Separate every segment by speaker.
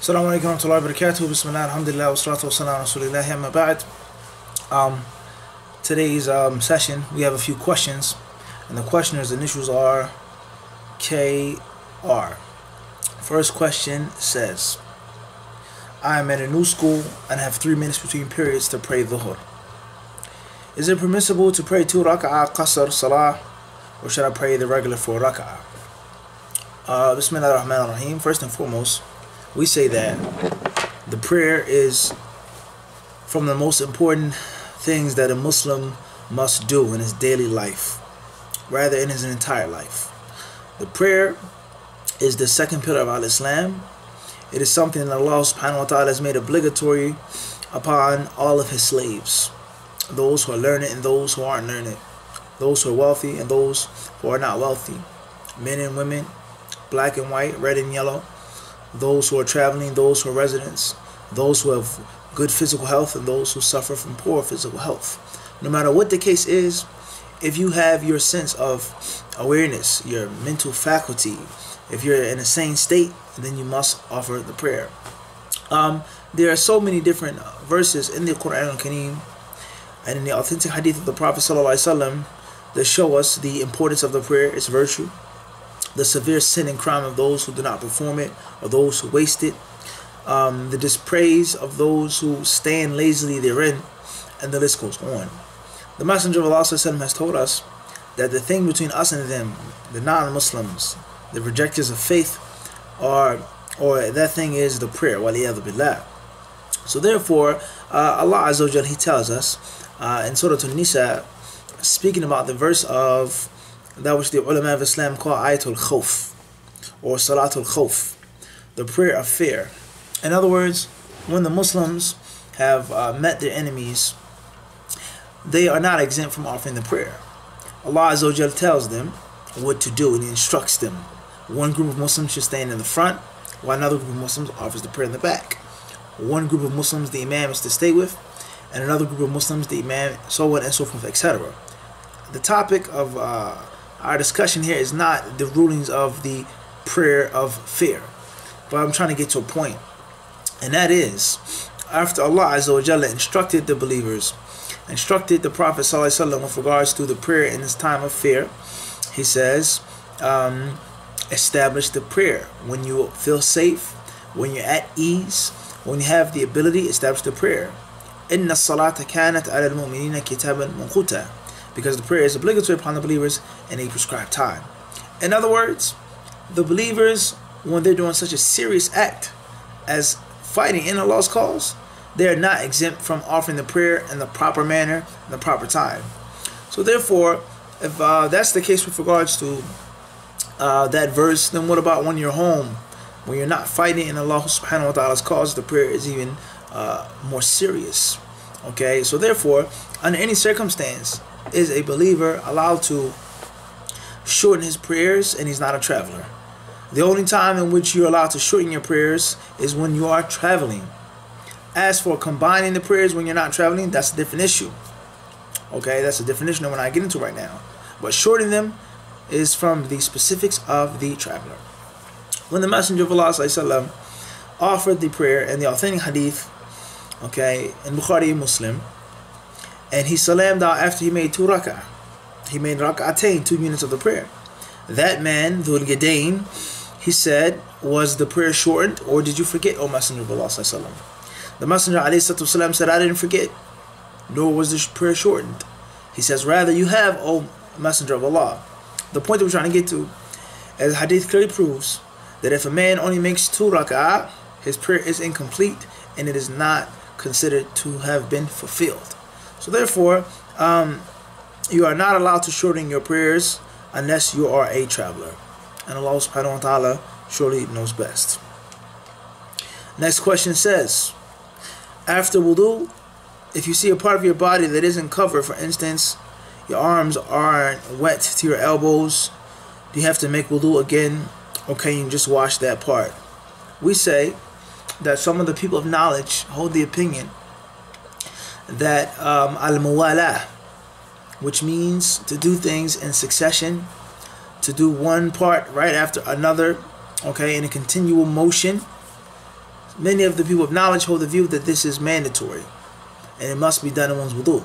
Speaker 1: Assalamu alaikum wa rahmatullahi wa barakatuh. Bismillah, alhamdulillah, wa salatu wa salam rasulillahi amma ba'd. Um, today's um, session, we have a few questions, and the questioner's initials are KR. First question says, I am at a new school and have three minutes between periods to pray dhuhr. Is it permissible to pray two rak'ah qasr salah, or should I pray the regular four rak'ah? Uh, Bismillah ar-Rahman ar-Rahim. First and foremost, we say that the prayer is from the most important things that a Muslim must do in his daily life, rather in his entire life. The prayer is the second pillar of Al-Islam. It is something that Allah subhanahu wa ta'ala has made obligatory upon all of his slaves. Those who are learned and those who aren't learned. Those who are wealthy and those who are not wealthy. Men and women, black and white, red and yellow those who are traveling, those who are residents, those who have good physical health, and those who suffer from poor physical health. No matter what the case is, if you have your sense of awareness, your mental faculty, if you're in a sane state, then you must offer the prayer. Um, there are so many different verses in the Quran al-Kareem and in the authentic hadith of the Prophet ﷺ that show us the importance of the prayer, its virtue, the severe sin and crime of those who do not perform it or those who waste it, um, the dispraise of those who stand lazily therein, and the list goes on. The Messenger of Allah has told us that the thing between us and them, the non-Muslims, the rejectors of faith, are or that thing is the prayer. billah. So therefore, uh, Allah Azza wa He tells us uh, in Surah An-Nisa, speaking about the verse of that which the ulama of Islam call ayatul khawf or salatul khawf, the prayer of fear. In other words, when the Muslims have uh, met their enemies, they are not exempt from offering the prayer. Allah Azza tells them what to do and He instructs them. One group of Muslims should stand in the front, while another group of Muslims offers the prayer in the back. One group of Muslims the Imam is to stay with, and another group of Muslims the Imam, so on and so forth, etc. The topic of uh, our discussion here is not the rulings of the prayer of fear, but I'm trying to get to a point, and that is after Allah Azza wa Jalla instructed the believers, instructed the Prophet Sallallahu with regards to the prayer in this time of fear, he says, um, establish the prayer when you feel safe, when you're at ease, when you have the ability, establish the prayer. إن الصلاة كانت على المؤمنين كتابا منقوتا because the prayer is obligatory upon the believers in a prescribed time. In other words, the believers, when they're doing such a serious act as fighting in Allah's cause, they are not exempt from offering the prayer in the proper manner, in the proper time. So therefore, if uh, that's the case with regards to uh, that verse, then what about when you're home? When you're not fighting in Allah subhanahu wa ta'ala's cause, the prayer is even uh, more serious. Okay, so therefore, under any circumstance, is a believer allowed to shorten his prayers and he's not a traveler. The only time in which you're allowed to shorten your prayers is when you are traveling. As for combining the prayers when you're not traveling, that's a different issue. Okay, that's a different issue that we're not getting into right now. But shortening them is from the specifics of the traveler. When the Messenger of Allah وسلم, offered the prayer in the authentic hadith, okay, in Bukhari Muslim, and he salamed out after he made two rak'ah. He made rak'atain, two units of the prayer. That man, Dhul Yadain, he said, was the prayer shortened or did you forget, O Messenger of Allah The Messenger والسلام, said, I didn't forget, nor was the prayer shortened. He says, rather you have, O Messenger of Allah. The point that we're trying to get to, as hadith clearly proves, that if a man only makes two rak'ah, his prayer is incomplete and it is not considered to have been fulfilled. So therefore, um, you are not allowed to shorten your prayers unless you are a traveler. And Allah subhanahu wa ta'ala surely knows best. Next question says, after wudu, if you see a part of your body that isn't covered, for instance, your arms aren't wet to your elbows, do you have to make wudu again or can you just wash that part? We say that some of the people of knowledge hold the opinion that um, al-muwala, which means to do things in succession, to do one part right after another, okay, in a continual motion. many of the people of knowledge hold the view that this is mandatory and it must be done in one's wudu.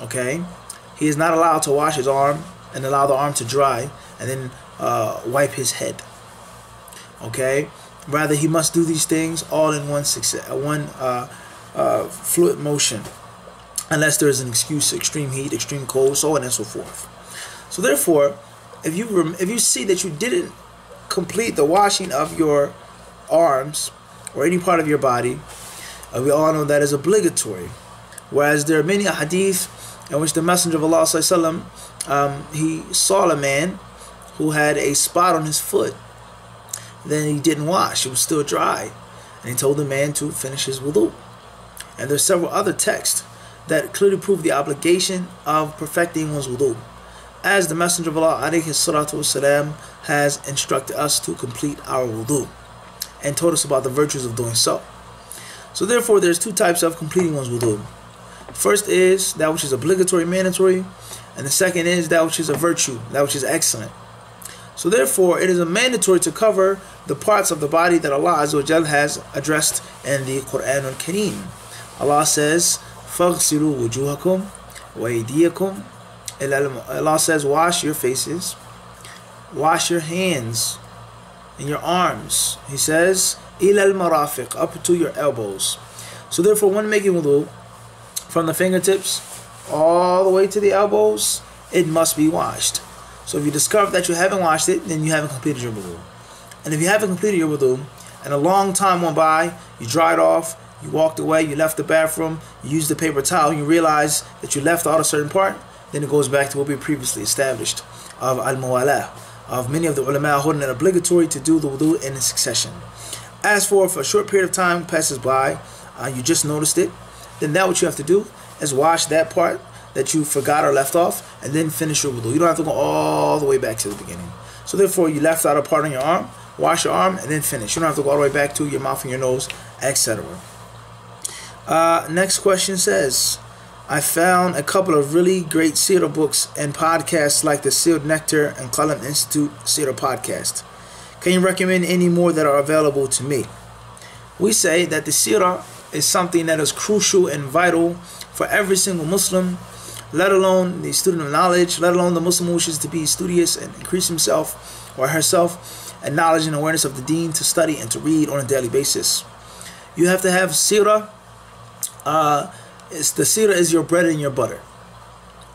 Speaker 1: Okay? He is not allowed to wash his arm and allow the arm to dry and then uh, wipe his head. Okay? Rather, he must do these things all in one success, one uh, uh, fluid motion, unless there is an excuse, extreme heat, extreme cold, so on and so forth. So therefore, if you if you see that you didn't complete the washing of your arms or any part of your body, uh, we all know that is obligatory. Whereas there are many hadith in which the Messenger of Allah وسلم, um, he saw a man who had a spot on his foot. Then he didn't wash; it was still dry, and he told the man to finish his wudu. And there's several other texts that clearly prove the obligation of perfecting one's wudu as the Messenger of Allah والسلام, has instructed us to complete our wudu and told us about the virtues of doing so. So therefore there's two types of completing one's wudu. First is that which is obligatory, mandatory, and the second is that which is a virtue, that which is excellent. So therefore it is a mandatory to cover the parts of the body that Allah Azza has addressed in the Quran al-Kareem. Allah says, فَاغْسِلُوا وُجُوهَكُمْ وَأَيْدِيَكُمْ Allah says, wash your faces, wash your hands and your arms. He says, ilal marafiq, up to your elbows. So therefore, when making wudu, from the fingertips all the way to the elbows, it must be washed. So if you discover that you haven't washed it, then you haven't completed your wudu. And if you haven't completed your wudu, and a long time went by, you dried off, you walked away, you left the bathroom, you used the paper towel, you realize that you left out a certain part, then it goes back to what we previously established of al-muwala, of many of the ulama holding it obligatory to do the wudu in succession. As for if a short period of time passes by, uh, you just noticed it, then that what you have to do is wash that part that you forgot or left off, and then finish your wudu. You don't have to go all the way back to the beginning. So therefore, you left out a part on your arm, wash your arm, and then finish. You don't have to go all the way back to your mouth and your nose, etc. Uh, next question says, I found a couple of really great Sira books and podcasts like the Sealed Nectar and Qalam Institute Sira podcast. Can you recommend any more that are available to me? We say that the Sira is something that is crucial and vital for every single Muslim, let alone the student of knowledge, let alone the Muslim who wishes to be studious and increase himself or herself and knowledge and awareness of the deen to study and to read on a daily basis. You have to have Sira Uh, it's the seerah is your bread and your butter.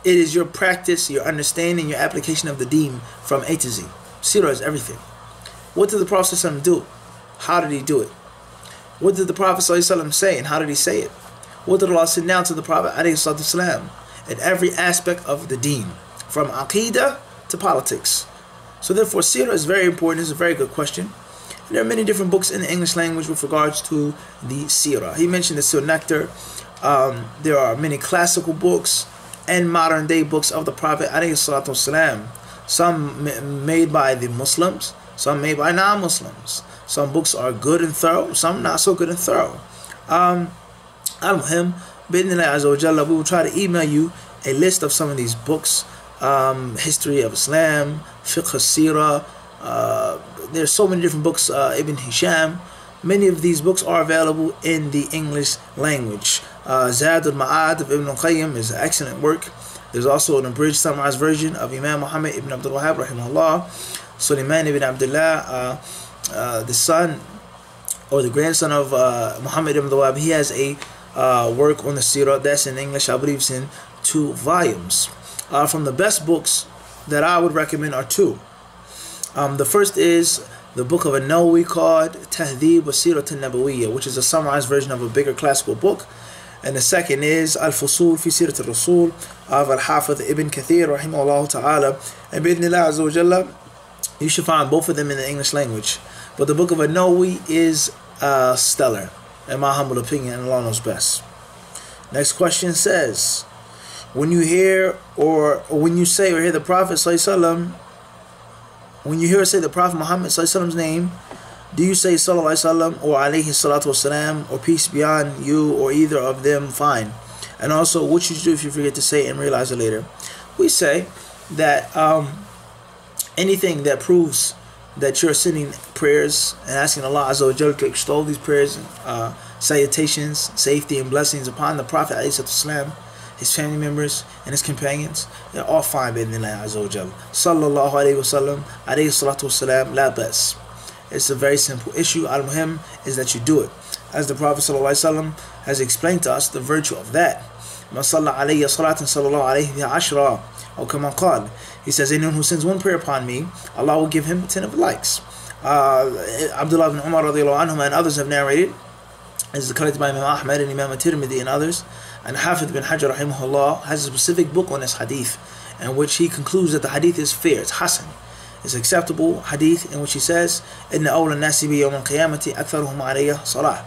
Speaker 1: It is your practice, your understanding, your application of the deen from A to Z. Seerah is everything. What did the Prophet do? How did he do it? What did the Prophet say and how did he say it? What did Allah send down to the Prophet والسلام, in every aspect of the deen, from aqidah to politics? So therefore, seerah is very important. It's a very good question. And there are many different books in the English language with regards to the seerah. He mentioned the Seerah Nectar. Um, there are many classical books and modern day books of the Prophet والسلام, some made by the Muslims, some made by non-Muslims. Some books are good and thorough, some not so good and thorough. Um, Al-Muhim, we will try to email you a list of some of these books. Um, History of Islam, Fiqh Sirah, uh, there's so many different books, uh, Ibn Hisham. Many of these books are available in the English language. Uh, Zad al-Ma'ad of Ibn al-Qayyim is an excellent work. There's also an abridged summarized version of Imam Muhammad ibn Abdul Wahhab rahimahullah. Sulaiman ibn Abdullah, uh, uh, the son or the grandson of uh, Muhammad ibn Abdul Wahhab, he has a uh, work on the Sirah that's in English. I believe it's in two volumes. Uh, from the best books that I would recommend are two. Um, the first is the book of a Nawawi called Tahdhib wa Sirat al-Nabawiyya, which is a summarized version of a bigger classical book and the second is Al-Fusul fi Sirat al-Rasul of Al-Hafidh Ibn Kathir rahimahullah ta'ala. And bi'idhnillah azza wa jalla, you should find both of them in the English language. But the book of An-Nawawi is uh, stellar, in my humble opinion, and Allah knows best. Next question says, when you hear or, or when you say or hear the Prophet sallallahu when you hear say the Prophet Muhammad Muhammad's name, do you say Sallallahu Alaihi Wasallam or Alayhi Salatu Wasalam or peace be on you or either of them? Fine. And also, what should you do if you forget to say and realize it later? We say that um, anything that proves that you're sending prayers and asking Allah Azza to extol these prayers, uh, salutations, safety, and blessings upon the Prophet Alayhi Salatu Wasalam, his family members, and his companions. They're all fine by Allah Azza wa Jal. Sallallahu alayhi wa sallam, alayhi salatu wa salam, la bas. It's a very simple issue. Al Muhim is that you do it. As the Prophet ﷺ has explained to us the virtue of that. ما صلى علي صلاة صلى الله عليه بها عشرة أو كما قال he says anyone who sends one prayer upon me Allah will give him ten of likes uh, Abdullah ibn Umar radiallahu anhum and others have narrated is collected by Imam Ahmad and Imam Tirmidhi and others, and Hafid bin Hajar rahimahullah has a specific book on this hadith, in which he concludes that the hadith is fair, it's hasan, it's acceptable hadith, in which he says, "Inna awla nasi bi yawm al-qiyamati aktharuhum alayya salah."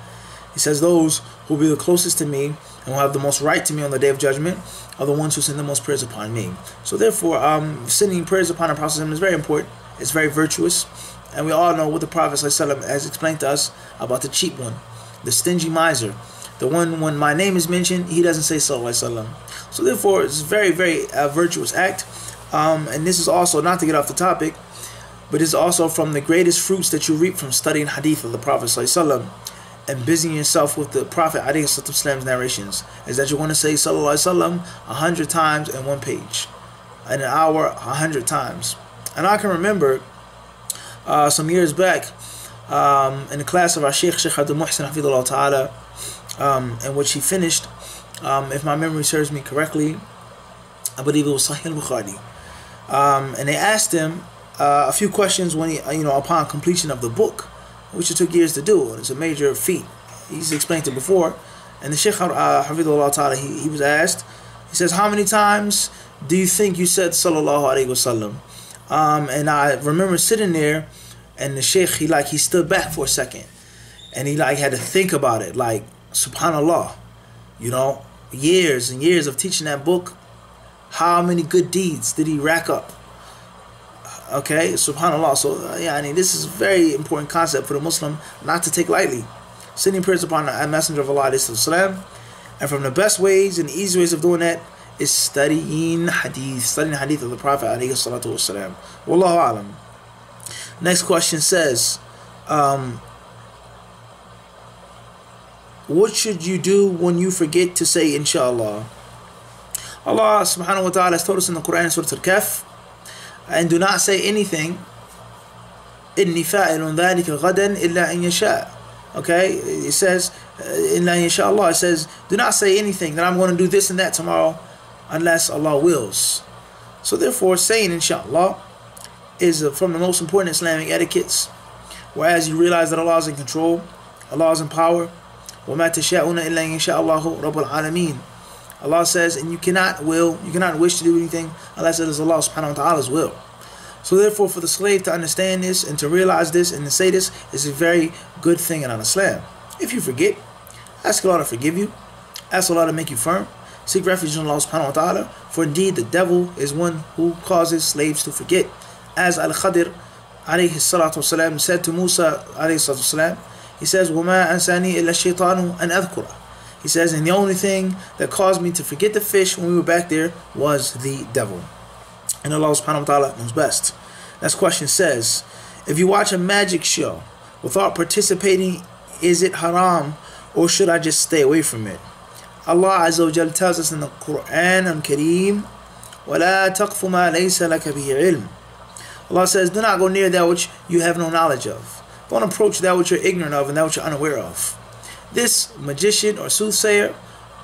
Speaker 1: He says, "Those who will be the closest to me and will have the most right to me on the day of judgment are the ones who send the most prayers upon me." So therefore, um, sending prayers upon the Prophet is very important. It's very virtuous, and we all know what the Prophet ﷺ has explained to us about the cheap one the stingy miser. The one when my name is mentioned, he doesn't say Sallallahu So therefore, it's a very, very uh, virtuous act. Um, and this is also, not to get off the topic, but it's also from the greatest fruits that you reap from studying hadith of the Prophet Sallallahu and busying yourself with the Prophet Prophet's narrations is that you want to say Sallallahu Alaihi Wasallam a hundred times in one page, in an hour a hundred times. And I can remember uh, some years back um, in the class of our Sheikh Sheikh Abdul Muhsin Hafidullah Ta'ala, um, in which he finished, um, if my memory serves me correctly, I believe it was Sahih Bukhari. Um, and they asked him uh, a few questions when he, you know, upon completion of the book which it took years to do. It's a major feat. He's explained it before. And the Sheikh uh, Hafidullah Ta'ala, he, he was asked, he says, How many times do you think you said Sallallahu Alaihi Wasallam? Um, and I remember sitting there, and the sheikh he like he stood back for a second. And he like had to think about it. Like subhanallah you know years and years of teaching that book how many good deeds did he rack up? Okay subhanallah. So uh, yeah i mean this is a very important concept for the muslim not to take lightly. Sending prayers upon the messenger of allah salam. and from the best ways and easy ways of doing that is studying hadith studying hadith of the prophet alayhi salatu wasalam wallahu alam. Next question says, um, what should you do when you forget to say inshallah? Allah subhanahu wa ta'ala has told us in the Quran Surah Al-Kahf, and do not say anything, ذَلِكَ إِلَّا إِن يَشَاءُ Okay, it says, uh, إِلَّا inshallah, it says, do not say anything that I'm going to do this and that tomorrow unless Allah wills. So therefore, saying inshallah is from the most important Islamic etiquettes whereas you realize that Allah is in control Allah is in power وما تشاءون إلا أن يشاء الله رب العالمين Allah says, and you cannot will, you cannot wish to do anything unless it is Allah subhanahu wa ta'ala's will. So therefore, for the slave to understand this and to realize this and to say this is a very good thing in Islam. If you forget, ask Allah to forgive you. Ask Allah to make you firm. Seek refuge in Allah subhanahu wa ta'ala. For indeed the devil is one who causes slaves to forget. As Al-Khadir alayhi salatu wasalam said to Musa alayhi salatu wasalam, he says, وَمَا أَنسَانِي إِلَّا الشَّيْطَانُ أَنْ أَذْكُرَهُ he says, and the only thing that caused me to forget the fish when we were back there was the devil. And Allah subhanahu wa ta'ala knows best. Next question says, if you watch a magic show without participating, is it haram or should I just stay away from it? Allah Azza wa Jal tells us in the Quran and Kareem, وَلَا تَقْفُ مَا لَيْسَ لَكَ بِهِ عِلْمٍ Allah says, do not go near that which you have no knowledge of. Don't approach that which you're ignorant of and that which you're unaware of this magician or soothsayer,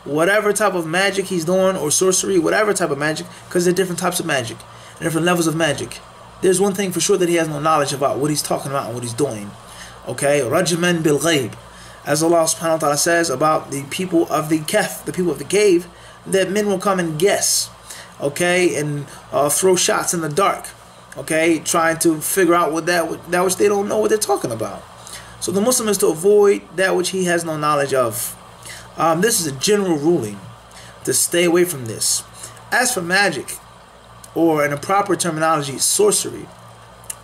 Speaker 1: whatever type of magic he's doing or sorcery, whatever type of magic, because there are different types of magic and different levels of magic. There's one thing for sure that he has no knowledge about what he's talking about and what he's doing. Okay, Rajman bil ghaib. As Allah subhanahu wa ta'ala says about the people of the kahf, the people of the cave, that men will come and guess, okay, and uh, throw shots in the dark, okay, trying to figure out what that, that which they don't know what they're talking about. So the Muslim is to avoid that which he has no knowledge of. Um, this is a general ruling to stay away from this. As for magic, or in a proper terminology, sorcery,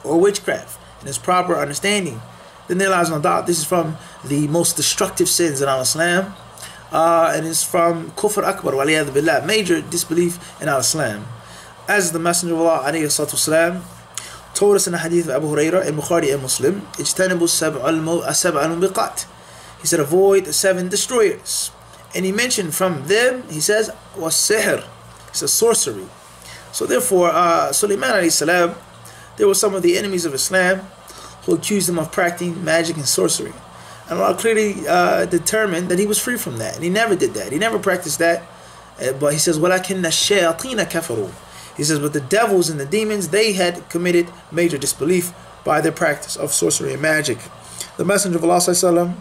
Speaker 1: or witchcraft, in its proper understanding, then there lies no doubt this is from the most destructive sins in Islam. Uh, and it's from kufr akbar, billah, major disbelief in Islam As the Messenger of Allah, والسلام, told us in the hadith of Abu Hurairah in Bukhari and Muslim, اجتنبوا السبع الموبقات. He said, avoid the seven destroyers. And he mentioned from them, he says, was sihr. He says sorcery. So therefore, uh, Sulaiman alayhi salam, there were some of the enemies of Islam who accused him of practicing magic and sorcery. And Allah clearly uh, determined that he was free from that. And he never did that. He never practiced that. Uh, but he says, وَلَكِنَّ الشَّيَاطِينَ كَفَرُوا he says, but the devils and the demons, they had committed major disbelief by their practice of sorcery and magic. The Messenger of Allah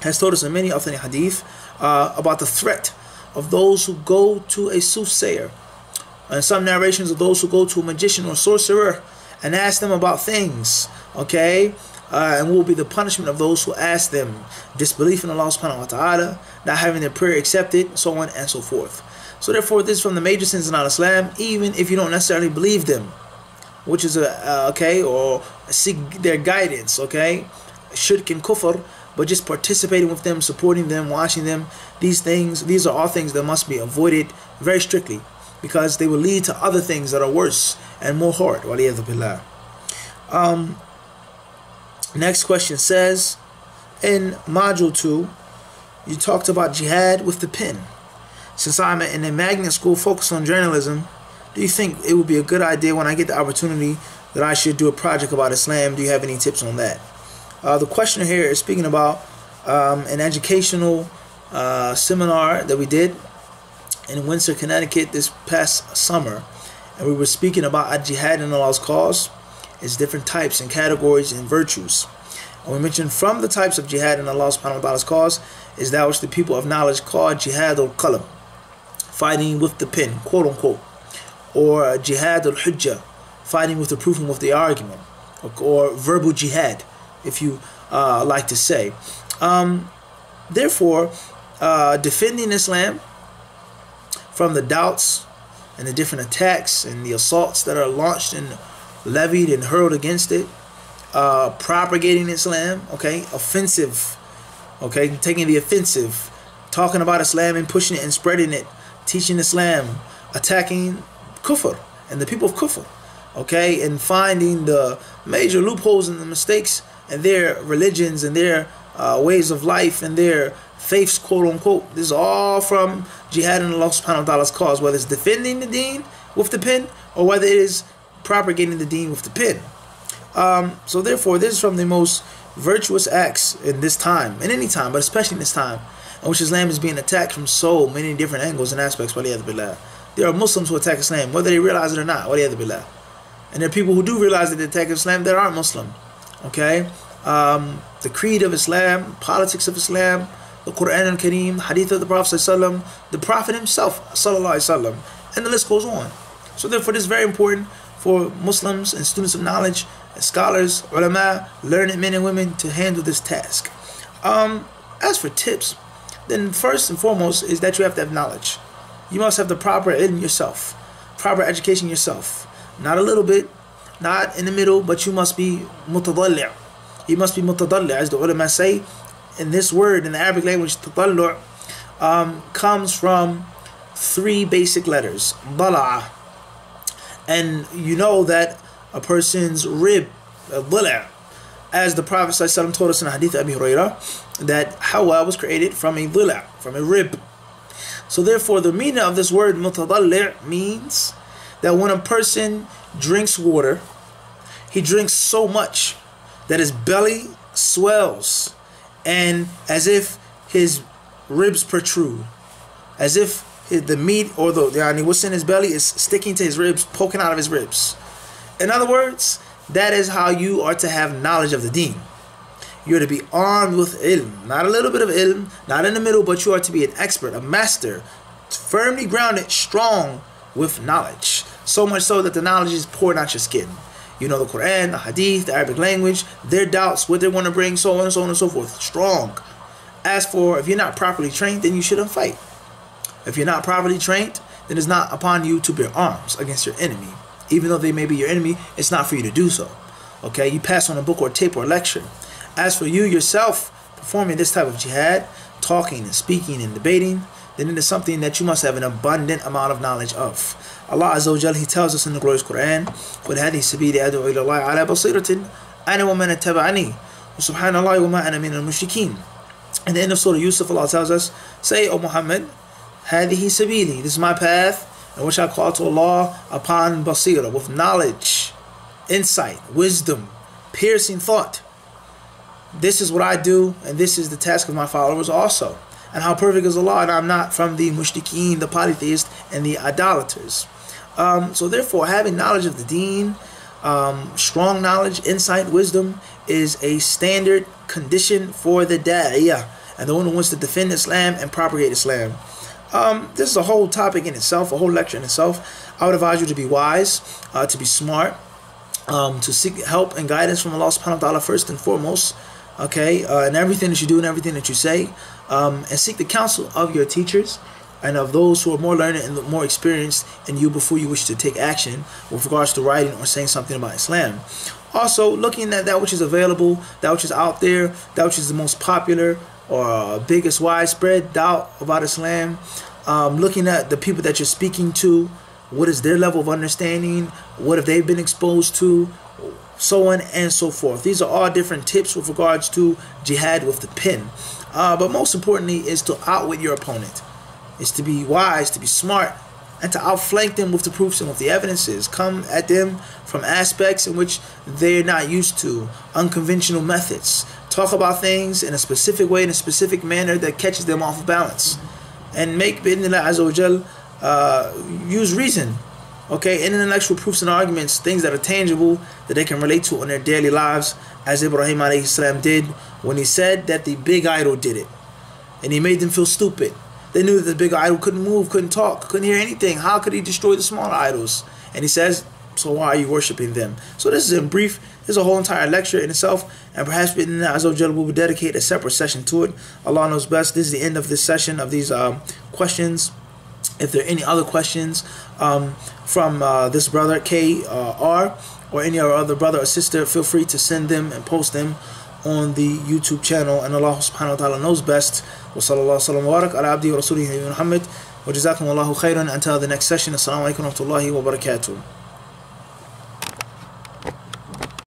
Speaker 1: has told us in many authentic hadith uh, about the threat of those who go to a soothsayer. And some narrations of those who go to a magician or sorcerer and ask them about things. Okay? uh, and will be the punishment of those who ask them disbelief in Allah subhanahu wa ta'ala, not having their prayer accepted, so on and so forth. So therefore, this is from the major sins in Islam, even if you don't necessarily believe them, which is a okay, or seek their guidance, okay, shirk and kufr, but just participating with them, supporting them, watching them, these things, these are all things that must be avoided very strictly, because they will lead to other things that are worse and more hard. Um, Next question says, in module 2, you talked about jihad with the pen. Since I'm in a magnet school focused on journalism, do you think it would be a good idea when I get the opportunity that I should do a project about Islam? Do you have any tips on that? Uh, the question here is speaking about um, an educational uh, seminar that we did in Windsor, Connecticut this past summer. And we were speaking about a jihad in Allah's cause its different types and categories and virtues. And we mentioned from the types of jihad in Allah subhanahu wa ta'ala's cause is that which the people of knowledge call jihad al qalam, fighting with the pen, quote unquote, or jihad al hujjah, fighting with the proving of the argument, or, or verbal jihad, if you uh, like to say. Um, therefore, uh, defending Islam from the doubts and the different attacks and the assaults that are launched and levied and hurled against it, uh, propagating Islam, okay, offensive, okay, taking the offensive, talking about Islam and pushing it and spreading it, teaching Islam, attacking kufr and the people of kufr, okay, and finding the major loopholes and the mistakes and their religions and their uh, ways of life and their faiths, quote unquote. This is all from jihad in Allah subhanahu wa ta'ala's cause, whether it's defending the deen with the pen or whether it is propagating the deen with the pen. Um, so therefore, this is from the most virtuous acts in this time, in any time, but especially in this time, which Islam is being attacked from so many different angles and aspects. There are Muslims who attack Islam, whether they realize it or not. And there are people who do realize that they attack Islam that aren't Muslim. Okay? Um, the creed of Islam, politics of Islam, the Quran and Kareem, Hadith of the Prophet, the Prophet himself, and the list goes on. So therefore, this is very important for Muslims and students of knowledge, scholars, ulama, learned men and women to handle this task. Um, as for tips, then first and foremost is that you have to have knowledge. You must have the proper in yourself, proper education yourself. Not a little bit, not in the middle, but you must be mutadalli'. You must be mutadalli', as the ulama say. In this word, in the Arabic language, tadallu' um, comes from three basic letters. Bala'ah and you know that a person's rib, a as the Prophet ﷺ told us in the Hadith of Abi Hurairah, that Hawa was created from a dhila, from a rib. So therefore, the meaning of this word mutadalli' means that when a person drinks water, he drinks so much that his belly swells and as if his ribs protrude, as if the meat or the yani, what's in his belly is sticking to his ribs, poking out of his ribs. In other words, that is how you are to have knowledge of the deen. You are to be armed with ilm, not a little bit of ilm, not in the middle, but you are to be an expert, a master, firmly grounded, strong with knowledge. So much so that the knowledge is pouring out your skin. You know the Quran, the Hadith, the Arabic language, their doubts, what they want to bring, so on and so on and so forth. Strong. As for if you're not properly trained, then you shouldn't fight. If you're not properly trained, then it's not upon you to bear arms against your enemy. Even though they may be your enemy, it's not for you to do so. Okay, you pass on a book or tape or lecture. As for you yourself performing this type of jihad, talking and speaking and debating, then it is something that you must have an abundant amount of knowledge of. Allah Azza wa Jal, He tells us in the glorious Quran, قُلْ هَذِهِ سَبِيلِ أَدْعُو إِلَى اللَّهِ عَلَى بَصِيرَةٍ أَنَا وَمَنْ اتَّبَعَنِي وَسُبْحَانَ اللَّهِ وَمَا أَنَا مِنَ الْمُشْرِكِينَ In the end of Surah Yusuf, Allah tells us, Say, O Muhammad, هَذِهِ سَبِيلِ This is my path, in which I call to Allah upon basira, with knowledge, insight, wisdom, piercing thought. This is what I do, and this is the task of my followers also. And how perfect is Allah, and I'm not from the mushrikeen, the polytheists, and the idolaters. Um, so therefore, having knowledge of the deen, um, strong knowledge, insight, wisdom is a standard condition for the da'iyah and the one who wants to defend Islam and propagate Islam. Um, this is a whole topic in itself, a whole lecture in itself. I would advise you to be wise, uh, to be smart, um, to seek help and guidance from Allah subhanahu wa ta'ala first and foremost, okay, uh, and everything that you do and everything that you say, um, and seek the counsel of your teachers and of those who are more learned and more experienced than you before you wish to take action with regards to writing or saying something about Islam. Also, looking at that which is available, that which is out there, that which is the most popular or biggest widespread doubt about Islam, um, looking at the people that you're speaking to, what is their level of understanding, what have they been exposed to, so on and so forth. These are all different tips with regards to jihad with the pen. Uh, but most importantly is to outwit your opponent is to be wise, to be smart, and to outflank them with the proofs and with the evidences. Come at them from aspects in which they're not used to, unconventional methods. Talk about things in a specific way, in a specific manner that catches them off balance. And make Bidnillah Azawajal uh, use reason. Okay, and intellectual proofs and arguments, things that are tangible that they can relate to in their daily lives, as Ibrahim salam did when he said that the big idol did it. And he made them feel stupid. They knew that the big idol couldn't move, couldn't talk, couldn't hear anything. How could he destroy the smaller idols? And he says, so why are you worshiping them? So this is in brief. This is a whole entire lecture in itself, and perhaps Azawajal will dedicate a separate session to it. Allah knows best. This is the end of this session of these um, questions. If there are any other questions um, from uh, this brother K.R. or any other brother or sister, feel free to send them and post them on the YouTube channel. And Allah subhanahu wa ta'ala knows best. Wa sallallahu wa ala abdi wa rasulihi Muhammad. Wa jazakum Allahu khairan. Until the next session, assalamu alaikum wa rahmatullahi wa barakatuh.